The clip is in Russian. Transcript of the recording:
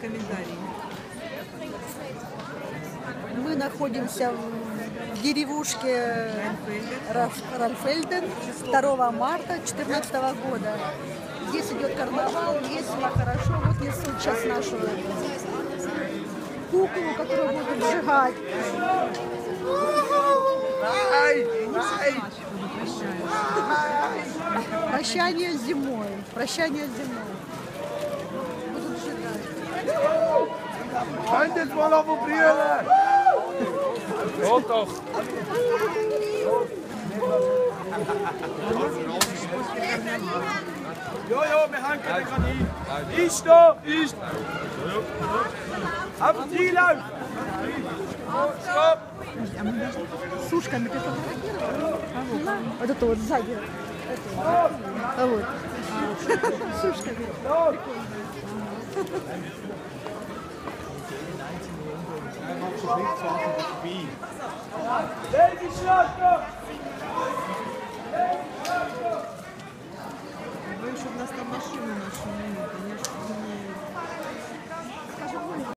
комментарии. Мы находимся в деревушке Раф- Ральфельден 2 марта 2014 года. Здесь идет карнавал, весело, хорошо. Вот несут сейчас нашу куклу, которую будут сжигать. Прощание с зимой. Прощание с зимой. Könnt jetzt mal auf den Brille! Doch, doch. Ja, ja, wir hängen den gerade ein. Ist da, ist. Einfach reinlaufen. Stopp. С ушками ты фотографировала? Вот это вот сзади. Это. А вот. С ушками. Lady Schlachter. Вы, чтобы нас там машину нашу не, конечно, не